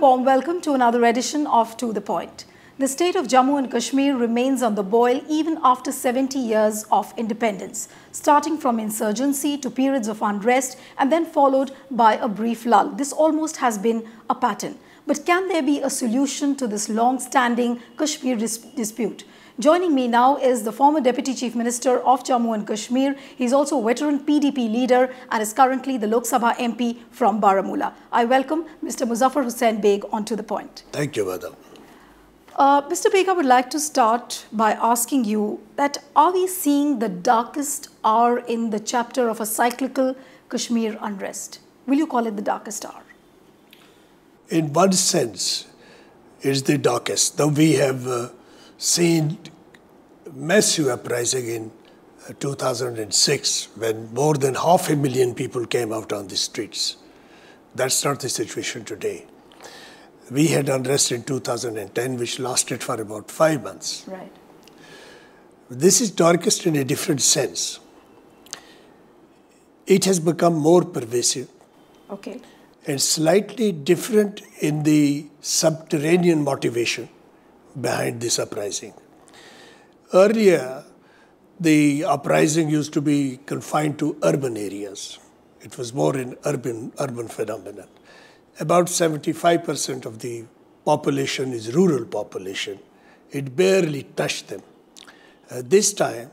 warm welcome to another edition of To The Point. The state of Jammu and Kashmir remains on the boil even after 70 years of independence, starting from insurgency to periods of unrest and then followed by a brief lull. This almost has been a pattern. But can there be a solution to this long-standing Kashmir dis dispute? Joining me now is the former Deputy Chief Minister of Jammu and Kashmir. He's also a veteran PDP leader and is currently the Lok Sabha MP from Baramulla. I welcome Mr. Muzaffar Hussain Baig onto the point. Thank you, madam. Uh, Mr. Baig, I would like to start by asking you that are we seeing the darkest hour in the chapter of a cyclical Kashmir unrest? Will you call it the darkest hour? In one sense, it's the darkest. Though we have uh, seen massive uprising in uh, 2006 when more than half a million people came out on the streets. That's not the situation today. We had unrest in 2010, which lasted for about five months. Right. This is darkest in a different sense. It has become more pervasive. Okay. And slightly different in the subterranean motivation behind this uprising. Earlier, the uprising used to be confined to urban areas. It was more an urban urban phenomenon. About 75% of the population is rural population. It barely touched them. Uh, this time,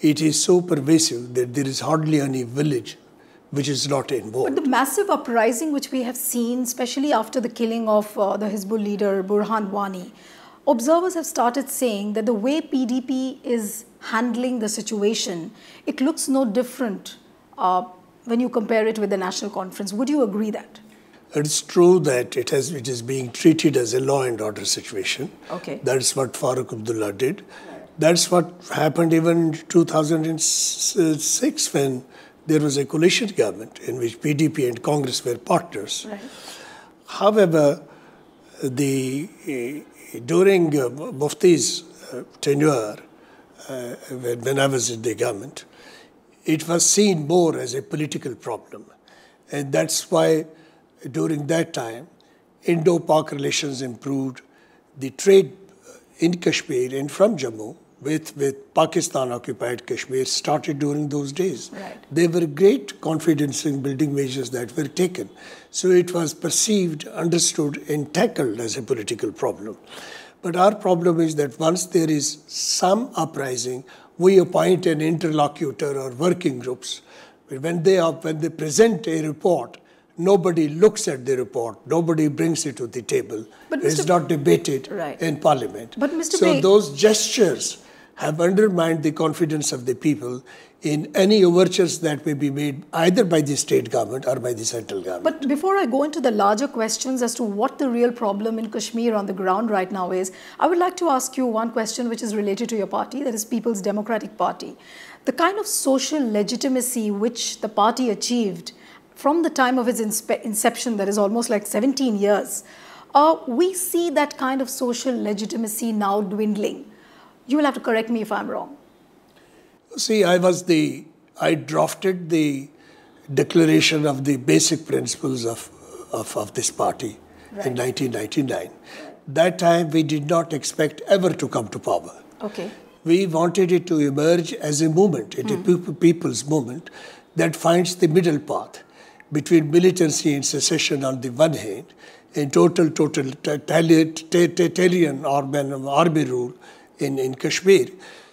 it is so pervasive that there is hardly any village which is not involved. But the massive uprising which we have seen, especially after the killing of uh, the Hizbul leader Burhan Wani, observers have started saying that the way PDP is handling the situation, it looks no different uh, when you compare it with the National Conference. Would you agree that? It's true that it has it is being treated as a law and order situation. Okay. That's what Farooq Abdullah did. That's what happened even in 2006 when there was a coalition government in which PDP and Congress were partners. Right. However, the during uh, Mufti's uh, tenure, uh, when, when I was in the government, it was seen more as a political problem. And that's why during that time, Indo-Pak relations improved. The trade in Kashmir and from Jammu with, with Pakistan-occupied Kashmir started during those days. Right. There were great confidence in building measures that were taken. So it was perceived, understood, and tackled as a political problem. But our problem is that once there is some uprising, we appoint an interlocutor or working groups. When they, are, when they present a report, nobody looks at the report, nobody brings it to the table. But it's not debated Right. in parliament. But Mr. So those gestures have undermined the confidence of the people in any overtures that may be made either by the state government or by the central government. But before I go into the larger questions as to what the real problem in Kashmir on the ground right now is, I would like to ask you one question which is related to your party, that is People's Democratic Party. The kind of social legitimacy which the party achieved from the time of its inception, that is almost like 17 years, uh, we see that kind of social legitimacy now dwindling. You will have to correct me if I'm wrong. See, I was the, I drafted the declaration of the basic principles of, of, of this party in 1999. That time we did not expect ever to come to power. Okay. We wanted it to emerge as a movement, a hmm. people, people's movement that finds the middle path between militancy and secession on the one hand and total total totalitarian army rule in, in Kashmir.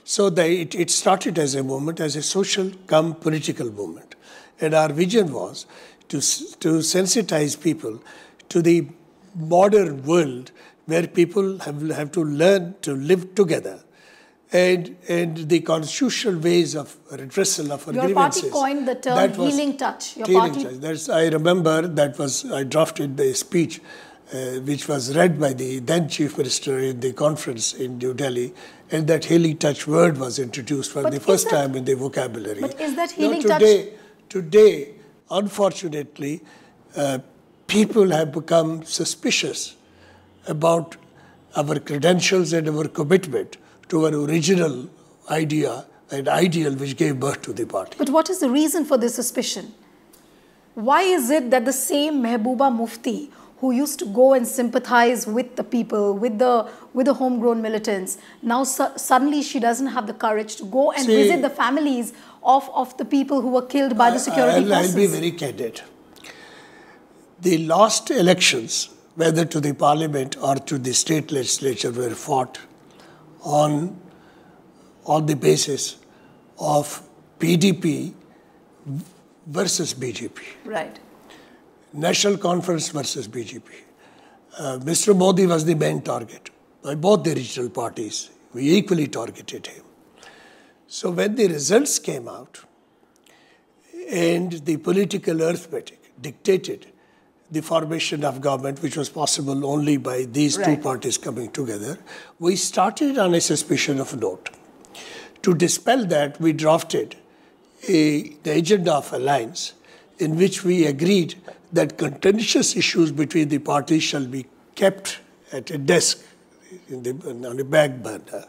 So that it, it started as a movement, as a social come political movement. And our vision was to, to sensitize people to the modern world where people have, have to learn to live together. And, and the constitutional ways of redressal of Your party grievances. coined the term healing touch. Your Healing party touch. That's, I remember that was, I drafted the speech uh, which was read by the then Chief Minister in the conference in New Delhi, and that healing touch word was introduced for But the first that- time in the vocabulary. But is that healing touch- today, Today, unfortunately, uh, people have become suspicious about our credentials and our commitment to our original idea and ideal which gave birth to the party. But what is the reason for this suspicion? Why is it that the same Mehbooba Mufti, who used to go and sympathize with the people, with the with the homegrown militants. Now su- suddenly she doesn't have the courage to go and See- visit the families of, of the people who were killed by the security I'll, I'll be very candid. The last elections, whether to the parliament or to the state legislature, were fought on, on the basis of PDP versus BJP. right. National Conference versus BJP. Uh, Mr. Modi was the main target by both the regional parties. We equally targeted him. So when the results came out and the political arithmetic dictated the formation of government, which was possible only by these two parties coming together, we started on a suspicion of note. To dispel that, we drafted a, the agenda of alliance in which we agreed that contentious issues between the parties shall be kept at a desk in the, on a back burner.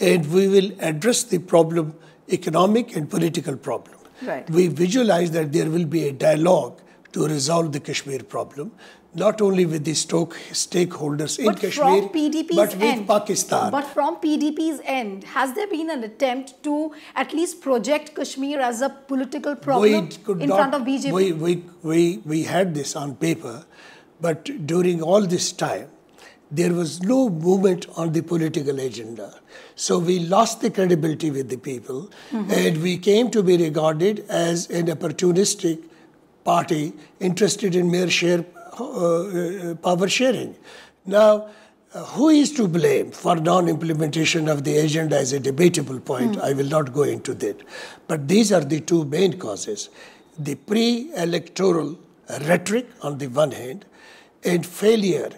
And we will address the problem, economic and political problem. Right. We visualize that there will be a dialogue to resolve the Kashmir problem, not only with the stoke, stakeholders in But Kashmir, from PDP's but with end, Pakistan. But from PDP's end, has there been an attempt to at least project Kashmir as a political problem in not- front of BJP? We, we, we, we had this on paper, but during all this time, there was no movement on the political agenda. So we lost the credibility with the people, Mm-hmm. and we came to be regarded as an opportunistic party interested in mere share power sharing. Now, uh, who is to blame for non-implementation of the agenda is a debatable point. I will not go into that. But these are the two main causes. The pre-electoral rhetoric on the one hand and failure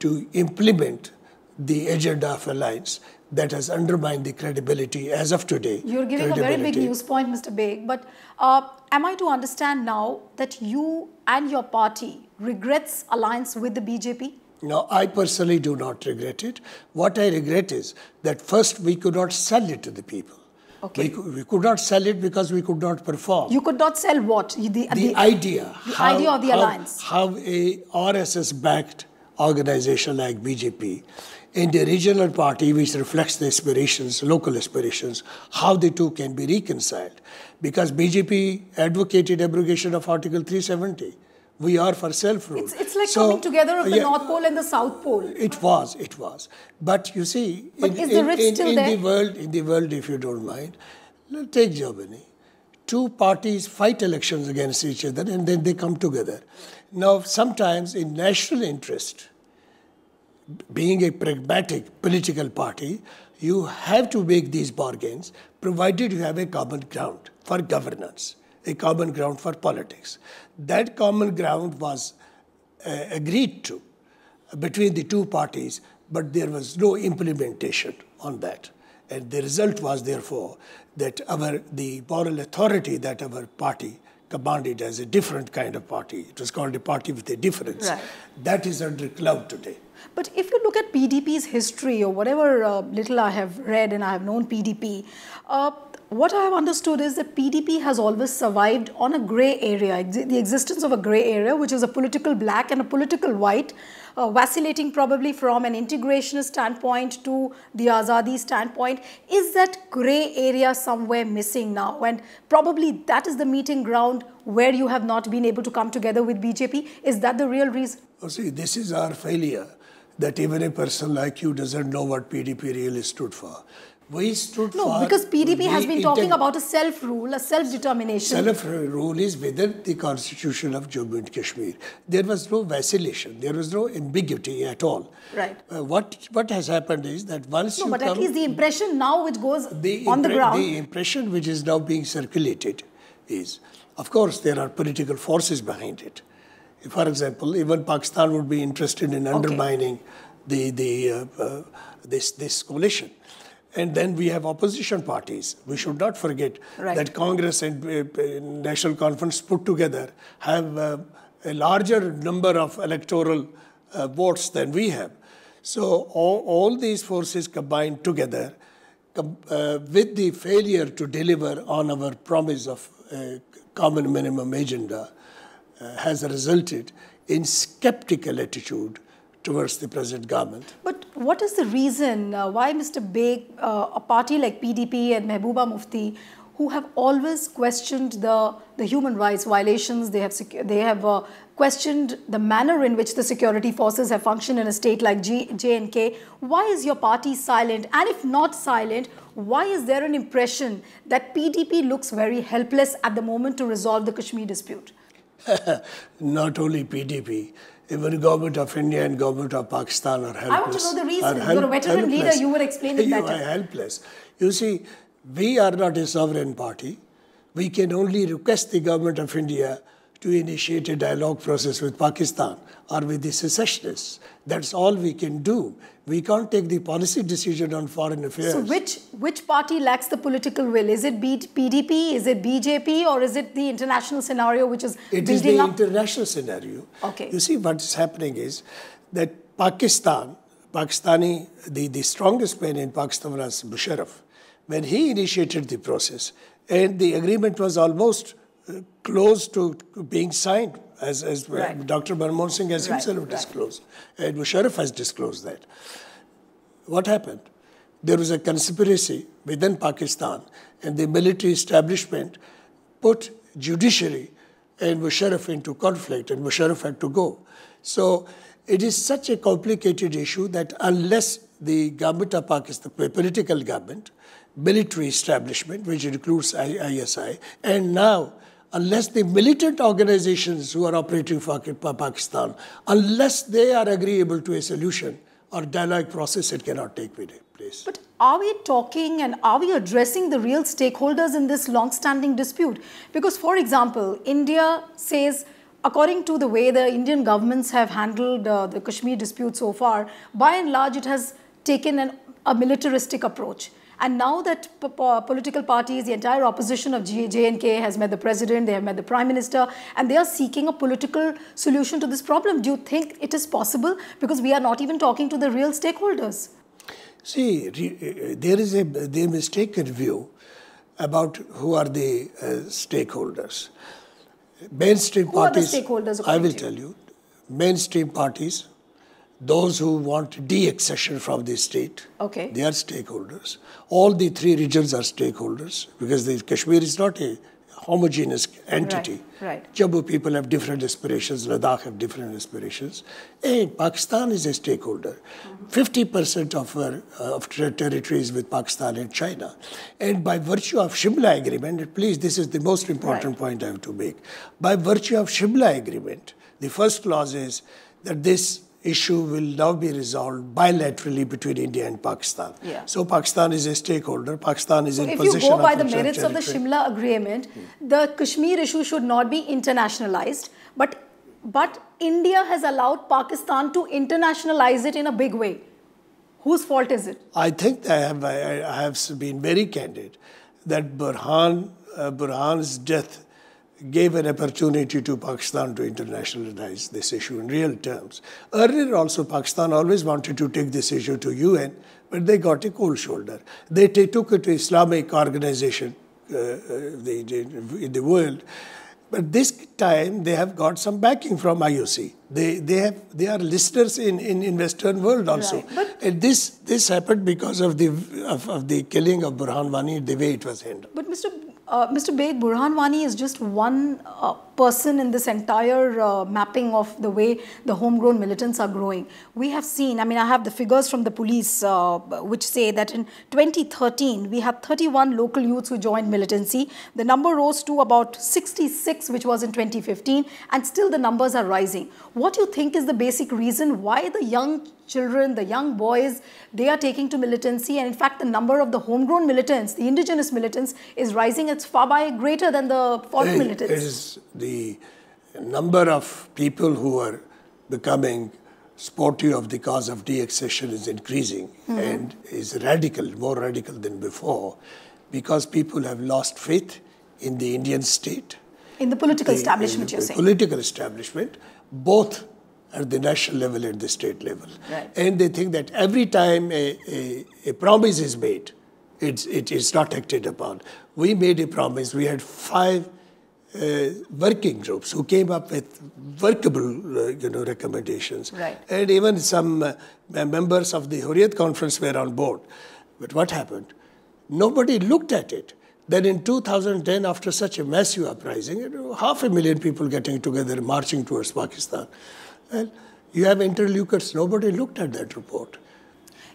to implement the agenda of alliance that has undermined the credibility as of today. You're giving a very big news point, Mr. Baig. But uh, am I to understand now that you and your party regrets alliance with the BJP? No, I personally do not regret it. What I regret is that first we could not sell it to the people. Okay. We, could, we could not sell it because we could not perform. You could not sell what? The, the, the idea. the idea of the how- alliance. How a RSS backed organization like BJP and a regional party which reflects the aspirations, local aspirations, how the two can be reconciled. Because BJP advocated abrogation of Article 370. We are for self rule. It's, it's like coming together of the North Pole and the South Pole. It was, it was. But you see, But in, in- in- in the world, in the world, if you don't mind, take Germany. Two parties fight elections against each other, and then they come together. Now, sometimes in national interest, being a pragmatic political party, you have to make these bargains, provided you have a common ground for governance, a common ground for politics. That common ground was uh, agreed to between the two parties, but there was no implementation on that. And the result was, therefore, that our the moral authority that our party commanded as a different kind of party, it was called a party with a difference, Right. that is under cloud today. But if you look at PDP's history or whatever uh, little I have read and I have known PDP, uh, what I have understood is that PDP has always survived on a grey area, the existence of a grey area, which is a political black and a political white, uh, vacillating probably from an integrationist standpoint to the Azadi standpoint. Is that grey area somewhere missing now? And probably that is the meeting ground where you have not been able to come together with BJP. Is that the real reason? Oh, see, this is our failure that even a person like you doesn't know what PDP really stood for. We stood No, for. because PDP has been talking about a self rule, a self determination. Self rule is within the constitution of Jammu and Kashmir. There was no vacillation, there was no ambiguity at all. Right. Uh, what, what has happened is that once No, you but come. at least the impression now which goes the on the ground. The impression which is now being circulated is, of course, there are political forces behind it. For example, even Pakistan would be interested in undermining the the uh, uh, this this coalition. And then we have opposition parties. We should not forget Right. that Congress and uh, National Conference put together have uh, a larger number of electoral uh, votes than we have. So all, all these forces combined together com- uh, with the failure to deliver on our promise of a common minimum agenda uh, has resulted in skeptical attitude towards the present government. But what is the reason uh, why Mr. Baig, uh, a party like PDP and Mehbooba Mufti, who have always questioned the, the human rights violations, they have, they have uh, questioned the manner in which the security forces have functioned in a state like G, J&K. Why is your party silent? And if not silent, why is there an impression that PDP looks very helpless at the moment to resolve the Kashmir dispute? not only PDP, even government of India and government of Pakistan are helpless. I want to know the reason. You're a veteran helpless. leader. You would explain it better. You are helpless. You see, we are not a sovereign party. We can only request the government of India to initiate a dialogue process with Pakistan or with the secessionists. That's all we can do. We can't take the policy decision on foreign affairs. So which, which party lacks the political will? Is it PDP, is it BJP or is it the international scenario which is It is the up? international scenario. Okay. You see what is happening is that Pakistan, Pakistani, the, the strongest man in Pakistan was Musharraf. When he initiated the process and the agreement was almost close to being signed, as, as right. Dr. Manmohan Singh has right. himself disclosed, and Musharraf has disclosed that. What happened? There was a conspiracy within Pakistan, and the military establishment put judiciary and Musharraf into conflict, and Musharraf had to go. So it is such a complicated issue that unless the government of Pakistan, the political government, military establishment, which includes ISI, and now unless the militant organizations who are operating for Pakistan, unless they are agreeable to a solution or dialogue process, it cannot take place. But are we talking and are we addressing the real stakeholders in this long-standing dispute? Because, for example, India says, according to the way the Indian governments have handled uh, the Kashmir dispute so far, by and large, it has taken an, a militaristic approach. And now that political parties, the entire opposition of J&K has met the president, they have met the prime minister, and they are seeking a political solution to this problem. Do you think it is possible? Because we are not even talking to the real stakeholders. See, there is a the mistaken view about who are the uh, stakeholders. Mainstream who parties. Are the stakeholders I will tell you. Mainstream parties those who want de-accession from the state, okay. they are stakeholders. All the three regions are stakeholders because the Kashmir is not a homogeneous entity. Right, right. Jammu people have different aspirations, Ladakh have different aspirations, and Pakistan is a stakeholder. 50% of our uh, of territory is with Pakistan and China. And by virtue of Shimla Agreement, please, this is the most important right. point I have to make. By virtue of Shimla Agreement, the first clause is that this issue will now be resolved bilaterally between India and Pakistan. Yeah. So Pakistan is a stakeholder. Pakistan is so in of If you go by the merits territory. of the Shimla agreement, hmm. the Kashmir issue should not be internationalized, but but India has allowed Pakistan to internationalize it in a big way. Whose fault is it? I think I have, I, I have been very candid that Burhan, uh, Burhan's death gave an opportunity to Pakistan to internationalize this issue in real terms. Earlier also, Pakistan always wanted to take this issue to UN, but they got a cold shoulder. They took it to Islamic organization uh, uh in the world. But this time they have got some backing from IOC. They they have they are listeners in, in, in Western world also. Right. and this this happened because of the of, of the killing of Burhan Wani, the way it was handled. But Mr. Uh, Mr. Baig, Burhan Wani is just one uh, person in this entire uh, mapping of the way the homegrown militants are growing. We have seen, I mean, I have the figures from the police uh, which say that in 2013, we had 31 local youths who joined militancy. The number rose to about 66, which was in 2015, and still the numbers are rising. What do you think is the basic reason why the young children, the young boys, they are taking to militancy. And in fact, the number of the homegrown militants, the indigenous militants, is rising. It's far by greater than the foreign it, militants. It is the number of people who are becoming sportive of the cause of de-accession is increasing mm and is radical, more radical than before, because people have lost faith in the Indian state. In the political the, establishment, the, you're saying? Political establishment, both at the national level and the state level. Right. And they think that every time a, a, a promise is made, it's, it is not acted upon. We made a promise. We had five uh, working groups who came up with workable, uh, you know, recommendations. Right. And even some uh, members of the Hurriyat conference were on board. But what happened? Nobody looked at it. Then in 2010, after such a massive uprising, you know, half a million people getting together, marching towards Pakistan. Well, you have interlocutors. Nobody looked at that report.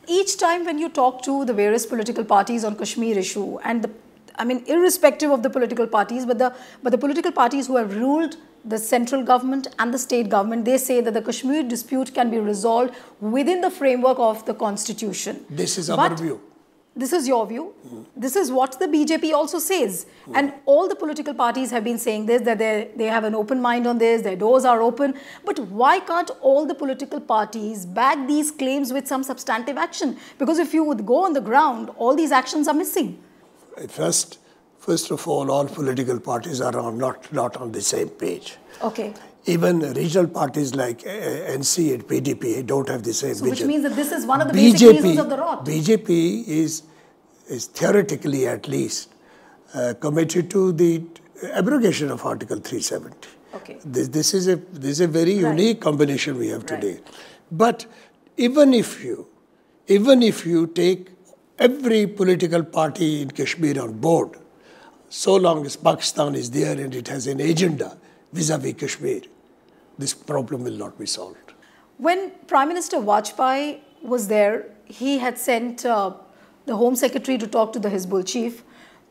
Each time when you talk to the various political parties on Kashmir issue and the I mean, irrespective of the political parties, but the but the political parties who have ruled the central government and the state government, they say that the Kashmir dispute can be resolved within the framework of the constitution. This is our but view. This is your view. Mm. This is what the BJP also says. Mm. And all the political parties have been saying this, that they, they have an open mind on this, their doors are open. But why can't all the political parties back these claims with some substantive action? Because if you would go on the ground, all these actions are missing. First, first of all, all political parties are on, not, not on the same page. Okay. Even regional parties like uh, NC and PDP don't have the same so vision. Which means that this is one of the BJP, basic reasons of the rot. BJP is, is theoretically at least uh, committed to the abrogation of Article 370. Okay. This, this, is, a, this is a very right. unique combination we have today. Right. But even if you, even if you take every political party in Kashmir on board, so long as Pakistan is there and it has an agenda vis-a-vis Kashmir, this problem will not be solved. When Prime Minister Vajpayee was there, he had sent uh, the Home Secretary to talk to the Hizbul chief.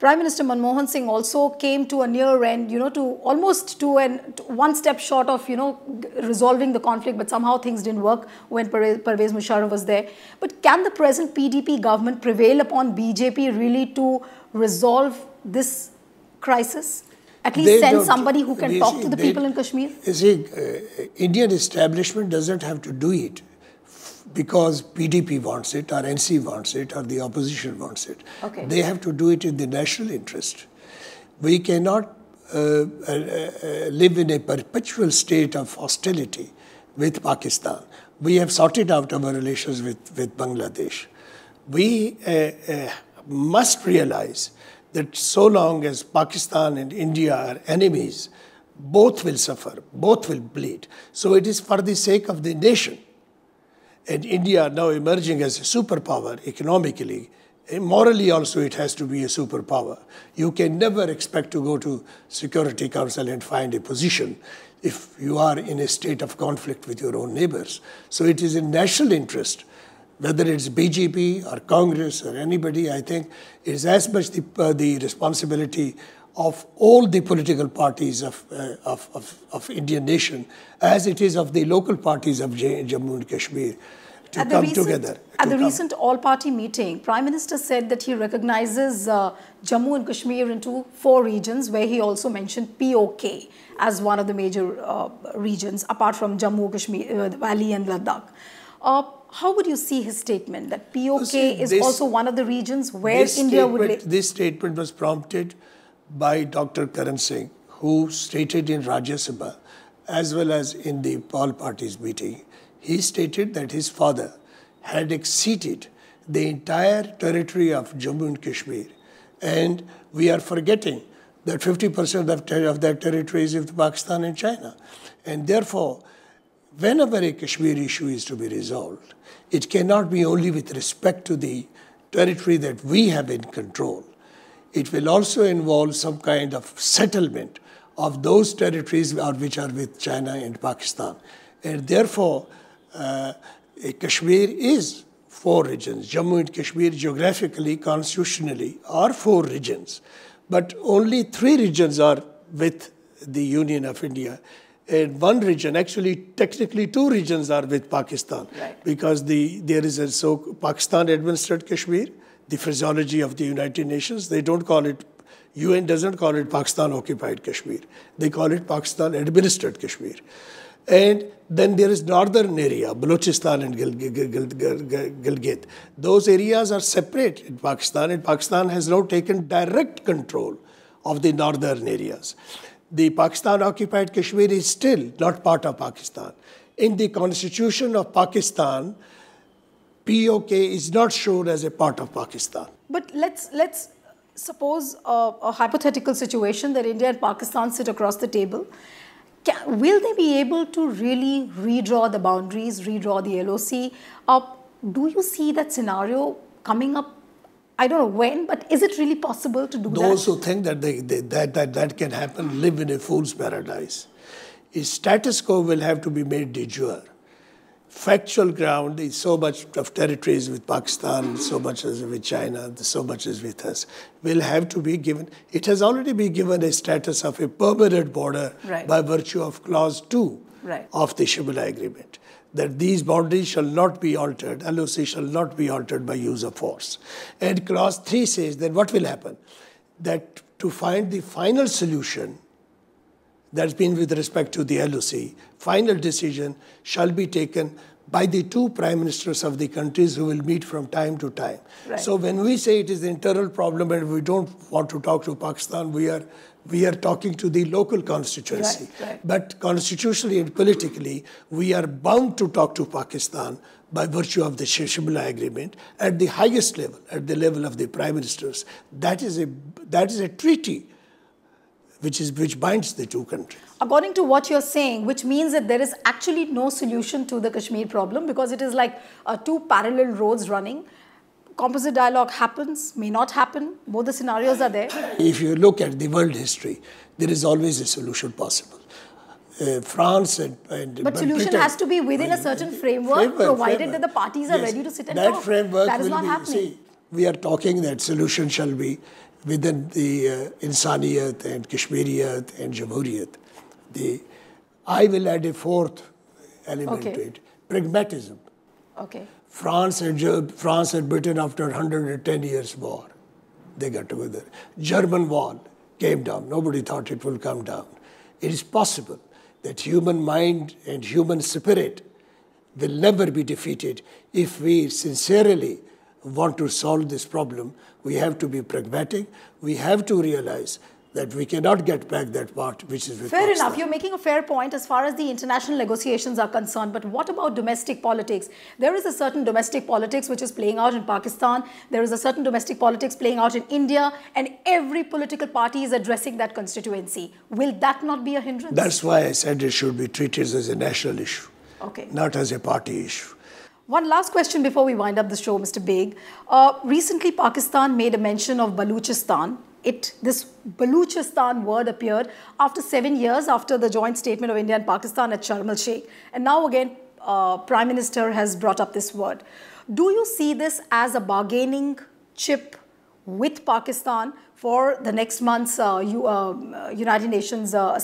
Prime Minister Manmohan Singh also came to a near end, you know, to almost to an to one step short of, you know, resolving the conflict, but somehow things didn't work when Pervez Musharraf was there. But can the present PDP government prevail upon BJP really to resolve this crisis? At least they send somebody who can talk see, to the they, people in Kashmir? You see, uh, Indian establishment doesn't have to do it because PDP wants it, or NC wants it, or the opposition wants it. Okay. They have to do it in the national interest. We cannot uh, uh, uh, live in a perpetual state of hostility with Pakistan. We have sorted out our relations with, with Bangladesh. We uh, uh, must realize that so long as Pakistan and India are enemies, both will suffer, both will bleed. So it is for the sake of the nation and India now emerging as a superpower economically, morally also it has to be a superpower. You can never expect to go to Security Council and find a position if you are in a state of conflict with your own neighbors. So it is in national interest, whether it's BJP or Congress or anybody, I think it is as much the, uh, the responsibility of all the political parties of, uh, of, of, of, Indian nation as it is of the local parties of Jammu and Kashmir to at come recent, together. At to the come. recent all-party meeting, Prime Minister said that he recognizes uh, Jammu and Kashmir into four regions where he also mentioned POK as one of the major uh, regions apart from Jammu, Kashmir, uh, Valley and Ladakh. Uh, how would you see his statement that POK see, is this, also one of the regions where India would... This statement was prompted by Dr. Karan Singh, who stated in Rajya Sabha, as well as in the all parties meeting, he stated that his father had exceeded the entire territory of Jammu and Kashmir. And we are forgetting that 50% of, ter- of that territory is with Pakistan and China. And therefore, whenever a Kashmir issue is to be resolved, it cannot be only with respect to the territory that we have in control it will also involve some kind of settlement of those territories which are with China and Pakistan. And therefore, uh, Kashmir is four regions. Jammu and Kashmir, geographically, constitutionally, are four regions. But only three regions are with the Union of India. And one region, actually, technically, two regions are with Pakistan. Right. Because the, there is a so Pakistan administered Kashmir the physiology of the United Nations. They don't call it, UN doesn't call it Pakistan occupied Kashmir. They call it Pakistan administered Kashmir. And then there is northern area, Baltistan and Gil Gil Gil Gilgit. Those areas are separate in Pakistan, and Pakistan has now taken direct control of the northern areas. The Pakistan occupied Kashmir is still not part of Pakistan. In the constitution of Pakistan, POK is not shown as a part of Pakistan. But let's let's suppose a, a, hypothetical situation that India and Pakistan sit across the table. Can, will they be able to really redraw the boundaries, redraw the LOC? Uh, do you see that scenario coming up? I don't know when, but is it really possible to do Those that? Those who think that, they, they, that, that that can happen live in a fool's paradise. A status quo will have to be made de jure factual ground is so much of territories with Pakistan, so much as with China, so much as with us, will have to be given. It has already been given a status of a permanent border right. by virtue of Clause 2 right. of the Shimla Agreement. That these boundaries shall not be altered, LOC shall not be altered by use of force. And Clause 3 says that what will happen? That to find the final solution that's been with respect to the LOC. Final decision shall be taken by the two prime ministers of the countries who will meet from time to time. Right. So when we say it is an internal problem and we don't want to talk to Pakistan, we are we are talking to the local constituency. Right, right. But constitutionally and politically, we are bound to talk to Pakistan by virtue of the Shimla Agreement at the highest level, at the level of the prime ministers. That is a that is a treaty which is which binds the two countries. According to what you're saying, which means that there is actually no solution to the Kashmir problem because it is like uh, two parallel roads running. Composite dialogue happens, may not happen. Both the scenarios are there. If you look at the world history, there is always a solution possible. Uh, France and, and but, but solution Britain, has to be within a certain framework, framework provided framework. that the parties are yes, ready to sit and that talk. Framework that is not be, happening. See, we are talking that solution shall be within the uh, Insaniyat and Kashmiriyat and Jamhuriyat. The, I will add a fourth element okay. to it pragmatism. Okay. France and, France and Britain, after 110 years war, they got together. German wall came down. Nobody thought it will come down. It is possible that human mind and human spirit will never be defeated if we sincerely want to solve this problem, we have to be pragmatic. We have to realize that we cannot get back that part which is with Fair Pakistan. enough. You're making a fair point as far as the international negotiations are concerned. But what about domestic politics? There is a certain domestic politics which is playing out in Pakistan. There is a certain domestic politics playing out in India. And every political party is addressing that constituency. Will that not be a hindrance? That's why I said it should be treated as a national issue. Okay. Not as a party issue. One last question before we wind up the show, Mr. Baig. Uh, recently, Pakistan made a mention of Baluchistan. It, this Baluchistan word appeared after seven years after the joint statement of India and Pakistan at Sharm el Sheikh. And now again, uh, Prime Minister has brought up this word. Do you see this as a bargaining chip with Pakistan for the next month's uh, uh United Nations uh,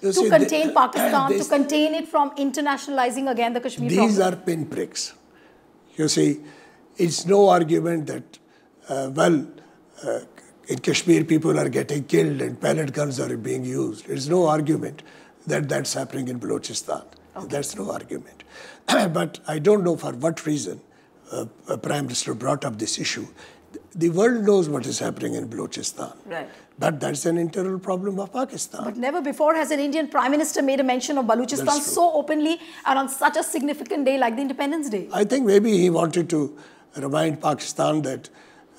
To see, contain Pakistan, to contain it from internationalizing again the Kashmir These problem. are pinpricks. You see, it's no argument that, uh, well, uh, in Kashmir people are getting killed and pellet guns are being used. It's no argument that that's happening in Balochistan. Okay. That's no argument. but I don't know for what reason uh, a Prime Minister brought up this issue the world knows what is happening in Balochistan. Right. But that's an internal problem of Pakistan. But never before has an Indian Prime Minister made a mention of Balochistan so openly and on such a significant day like the Independence Day. I think maybe he wanted to remind Pakistan that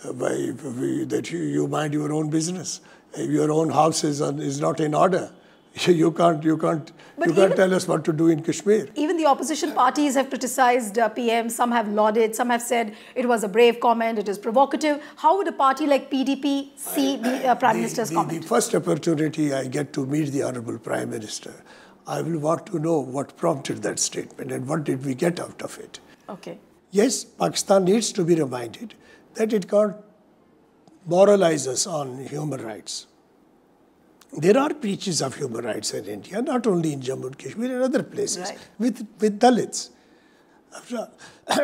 uh, by, that you, you, mind your own business. Your own house is, on, is not in order. you can't you can't but you can't tell us what to do in Kashmir. Even the opposition parties have criticized uh, PM. Some have lauded. Some have said it was a brave comment. It is provocative. How would a party like PDP see the uh, Prime the, Minister's the, comment? The first opportunity I get to meet the Honorable Prime Minister, I will want to know what prompted that statement and what did we get out of it. Okay. Yes, Pakistan needs to be reminded that it can't moralize us on human rights. There are breaches of human rights in India, not only in Jammu and Kashmir, in other places, right. with, with Dalits.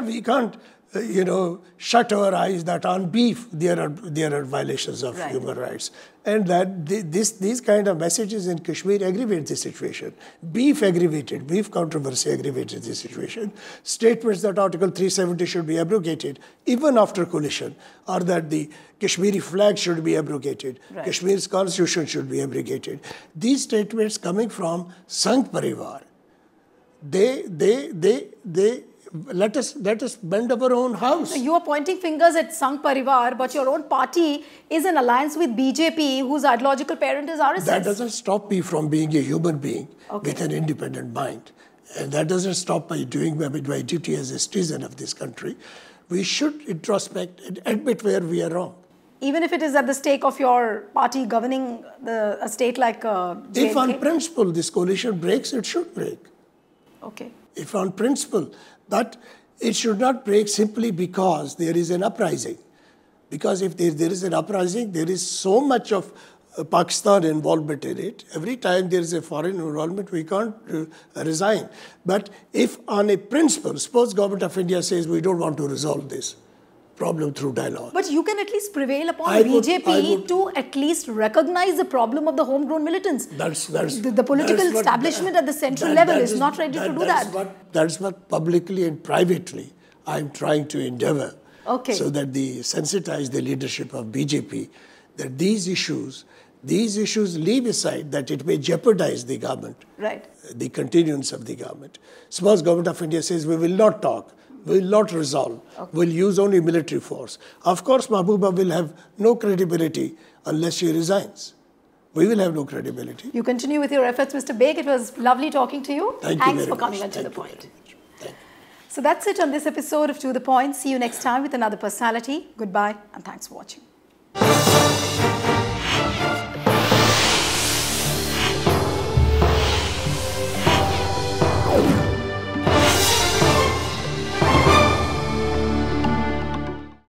We can't uh, you know, shut our eyes that on beef there are there are violations of right. human rights, and that this these kind of messages in Kashmir aggravate the situation. Beef aggravated, beef controversy aggravated the situation. Statements that Article 370 should be abrogated even after coalition, or that the Kashmiri flag should be abrogated, right. Kashmir's constitution should be abrogated. These statements coming from Sangh Parivar, they they they they let us let us bend our own house. You are pointing fingers at Sangh Parivar, but your own party is in alliance with BJP, whose ideological parent is RSS. That doesn't stop me from being a human being Okay. with an independent mind. And that doesn't stop my doing my, my duty as a citizen of this country. We should introspect and admit where we are wrong. Even if it is at the stake of your party governing the, a state like uh, If on principle this coalition breaks, it should break. Okay. If on principle, but it should not break simply because there is an uprising. Because if there, there is an uprising, there is so much of uh, Pakistan involvement in it. Every time there is a foreign involvement, we can't uh, resign. But if on a principle, suppose government of India says we don't want to resolve this problem through dialogue. But you can at least prevail upon I BJP I would- to at least recognize the problem of the homegrown militants. That's that's The- the political that's what- establishment at the central level is not ready to do that's that. What, that's what publicly and privately I'm trying to endeavor. Okay. So that the sensitize the leadership of BJP that these issues, these issues leave aside that it may jeopardize the government, Right. the continuance of the government. Suppose government of India says we will not talk, will not resolve, we'll use only military force. Of course, Mehbooba will have no credibility unless she resigns. We will have no credibility. You continue with your efforts, Mr. Baig. It was lovely talking to you. Thank you Thanks very for much. coming on to the point. much. Thank you. So that's it on this episode of To the Point. See you next time with another personality. Goodbye and thanks for watching.